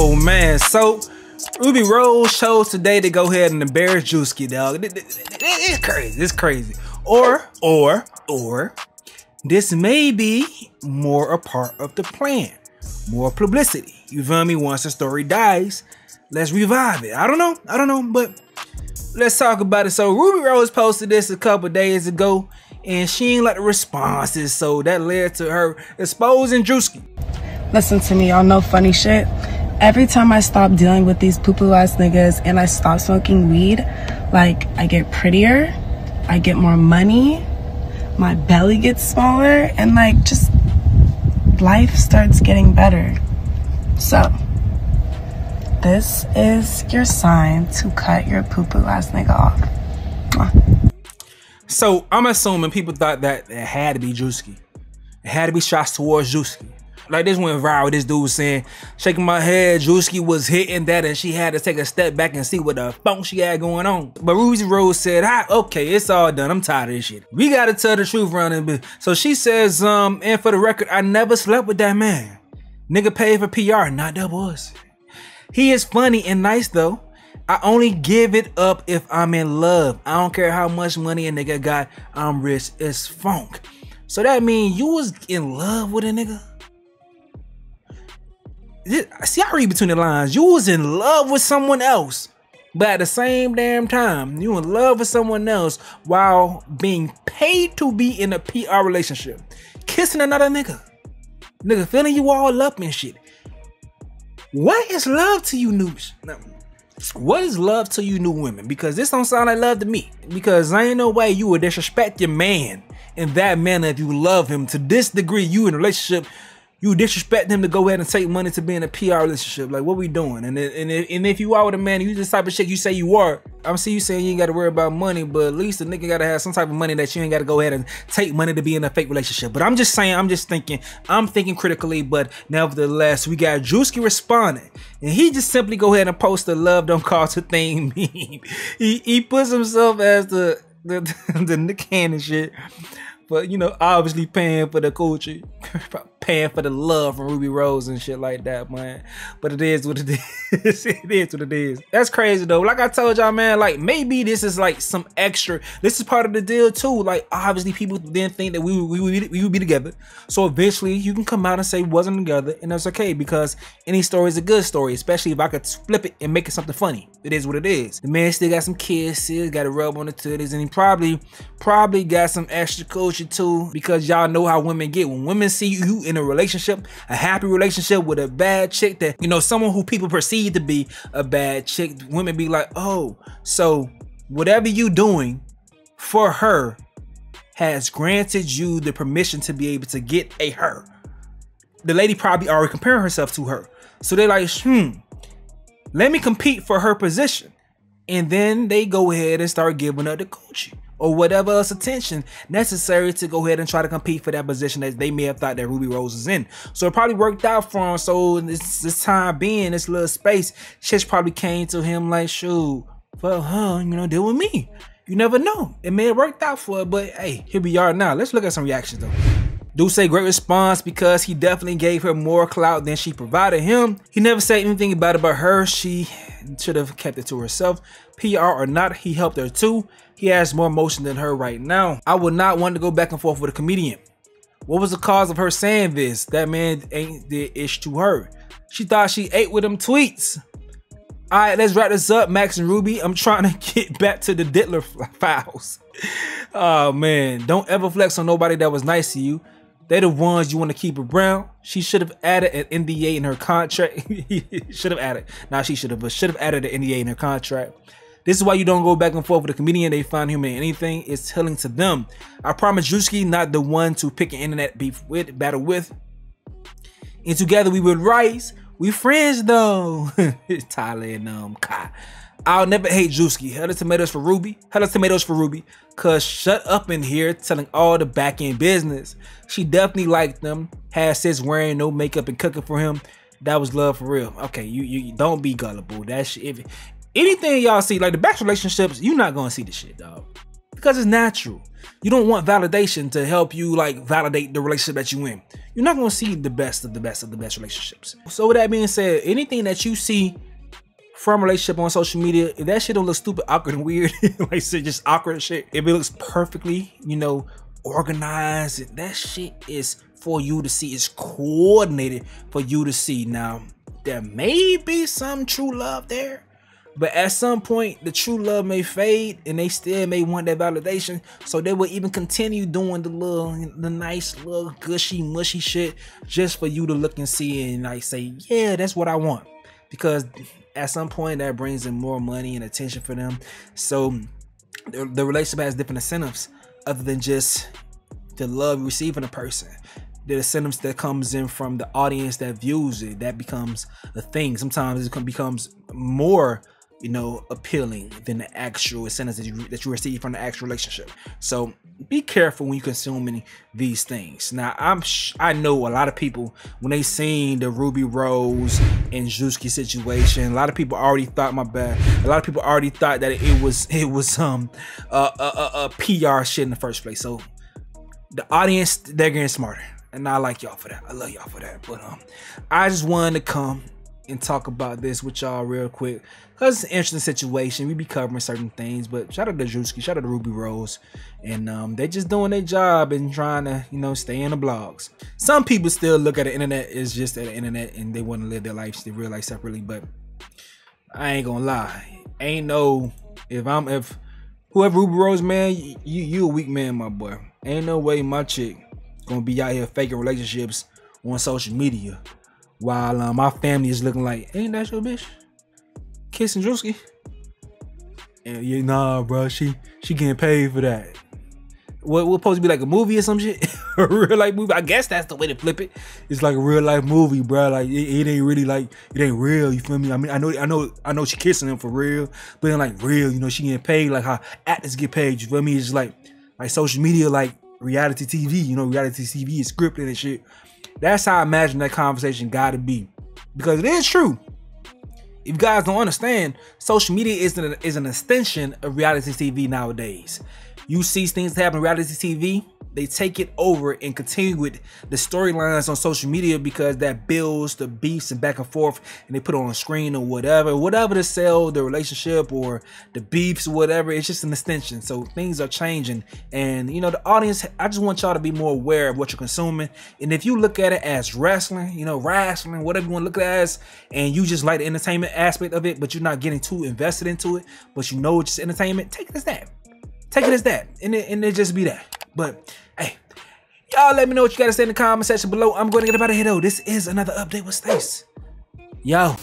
Oh man, so Rubi Rose chose today to go ahead and embarrass Juicy, dog. It's crazy. It's crazy. Or, or, or, this may be more a part of the plan. More publicity. You feel me? Once the story dies, let's revive it. I don't know. I don't know, but let's talk about it. So Rubi Rose posted this a couple days ago, and she ain't like the responses, so that led to her exposing Druski. Listen to me, y'all know funny shit. Every time I stop dealing with these poo-poo ass niggas and I stop smoking weed, like I get prettier, I get more money, my belly gets smaller, and like just life starts getting better. So, this is your sign to cut your poo poo ass nigga off. So, I'm assuming people thought that it had to be Druski. It had to be shots towards Druski. Like this went viral. This dude saying, shaking my head, Druski was hitting that and she had to take a step back and see what the funk she had going on. But Rubi Rose said, ah, okay, it's all done. I'm tired of this shit. We gotta tell the truth around it. So she says, um, and for the record, I never slept with that man. Nigga paid for PR, not that was. He is funny and nice though. I only give it up if I'm in love. I don't care how much money a nigga got. I'm rich as funk. So that mean you was in love with a nigga? See, I read between the lines. You was in love with someone else. But at the same damn time, you in love with someone else while being paid to be in a PR relationship. Kissing another nigga. Nigga feeling you all up and shit. What is love to you news? What is love to you new women? Because this don't sound like love to me. Because I ain't no way you would disrespect your man in that manner if you love him to this degree. You in a relationship you disrespect him to go ahead and take money to be in a PR relationship. Like, what we doing? And and if, and if you are with a man, you this type of shit you say you are. I'm see you saying you ain't got to worry about money, but at least the nigga got to have some type of money that you ain't got to go ahead and take money to be in a fake relationship. But I'm just saying, I'm just thinking, I'm thinking critically, but nevertheless, we got Druski responding, and he just simply go ahead and post the love don't cost a thing meme. he he puts himself as the the the Nick Cannon shit but you know, obviously paying for the culture, paying for the love from Rubi Rose and shit like that, man. But it is what it is. it is what it is. That's crazy though. Like I told y'all, man, like maybe this is like some extra. This is part of the deal too. Like obviously people didn't think that we we, we, would be together. So eventually you can come out and say wasn't together, and that's okay because any story is a good story, especially if I could flip it and make it something funny. It is what it is. The man still got some kids, still got a rub on the titties, and he probably probably got some extra culture too because y'all know how women get. When women see you in a relationship, a happy relationship with a bad chick that, you know, someone who people perceive to be a bad chick, women be like, oh, so whatever you doing for her has granted you the permission to be able to get a her. The lady probably already comparing herself to her. So they're like, hmm, let me compete for her position. And then they go ahead and start giving her the coaching or whatever else attention necessary to go ahead and try to compete for that position that they may have thought that Rubi Rose is in. So it probably worked out for him. So this, this time being, this little space, Chish probably came to him like, shoot, well, huh, you know, deal with me. You never know. It may have worked out for it, but hey, here we are now. Let's look at some reactions though. Do say great response because he definitely gave her more clout than she provided him. He never said anything about about her. She should have kept it to herself. PR or not, he helped her too. He has more emotion than her right now. I would not want to go back and forth with a comedian. What was the cause of her saying this? That man ain't the ish to her. She thought she ate with them tweets. All right, let's wrap this up, Max and Ruby. I'm trying to get back to the Diddler files. oh man, don't ever flex on nobody that was nice to you. They're the ones you want to keep around. She should have added an NDA in her contract. should have added. Now she should have, but should have added an NDA in her contract. This is why you don't go back and forth with a comedian they find human anything. It's telling to them. I promise Druski not the one to pick an internet beef with, battle with. And together we would rise. We friends though. Tyler and um Kai. I'll never hate Druski. Hell tomatoes for Rubi. Hell tomatoes for Rubi. Cause shut up in here telling all the back end business. She definitely liked them. Had sis wearing no makeup and cooking for him. That was love for real. Okay, you you don't be gullible. That's if anything y'all see, like the best relationships, you're not gonna see the shit, dog. because it's natural. You don't want validation to help you like validate the relationship that you in. You're not gonna see the best of the best of the best relationships. So with that being said, anything that you see from relationship on social media, if that shit don't look stupid, awkward, and weird, like I said, just awkward shit, if it looks perfectly, you know, organized, that shit is for you to see. It's coordinated for you to see. Now, there may be some true love there, but at some point, the true love may fade, and they still may want that validation. So they will even continue doing the little, the nice little gushy, mushy shit just for you to look and see and like say, yeah, that's what I want. Because at some point that brings in more money and attention for them. So the, the relationship has different incentives other than just the love receiving a person. The incentives that comes in from the audience that views it, that becomes a thing. Sometimes it becomes more you know, appealing than the actual incentives that you that you receive from the actual relationship. So be careful when you consuming these things. Now, I'm I know a lot of people when they seen the Rubi Rose and Druski situation, a lot of people already thought my bad. A lot of people already thought that it was it was um a, a, a PR shit in the first place. So the audience they're getting smarter, and I like y'all for that. I love y'all for that. But um, I just wanted to come and talk about this with y'all real quick. Cause it's an interesting situation. We be covering certain things, but shout out to Druski, shout out to Rubi Rose. And um, they just doing their job and trying to, you know, stay in the blogs. Some people still look at the internet as just the internet and they want to live their lives, their real life separately. But I ain't gonna lie. Ain't no if I'm if whoever Rubi Rose man, you you a weak man, my boy. Ain't no way my chick gonna be out here faking relationships on social media while uh, my family is looking like, ain't that your bitch? Kissing Druski? And yeah, nah, bro, she she getting paid for that. What what supposed to be like a movie or some shit? a real life movie. I guess that's the way to flip it. It's like a real life movie, bro. Like it, it, ain't really like it ain't real. You feel me? I mean, I know, I know, I know she kissing him for real, but then like real, you know, she getting paid like how actors get paid. You feel me? It's like like social media, like reality TV. You know, reality TV is scripted and shit. That's how I imagine that conversation got to be, because it is true. If you guys don't understand, social media is an, is an extension of reality TV nowadays. You see things happen reality TV, they take it over and continue with the storylines on social media because that builds the beefs and back and forth and they put it on a screen or whatever whatever to sell the relationship or the beefs whatever it's just an extension. So things are changing and you know the audience i just want y'all to be more aware of what you're consuming. And if you look at it as wrestling you know wrestling whatever you want to look at it as and you just like the entertainment aspect of it but you're not getting too invested into it but you know it's just entertainment take as that take it as that and it, and it just be that but hey, y'all let me know what you got to say in the comment section below. I'm going to get about of here though. This is another update with Stace. Yo.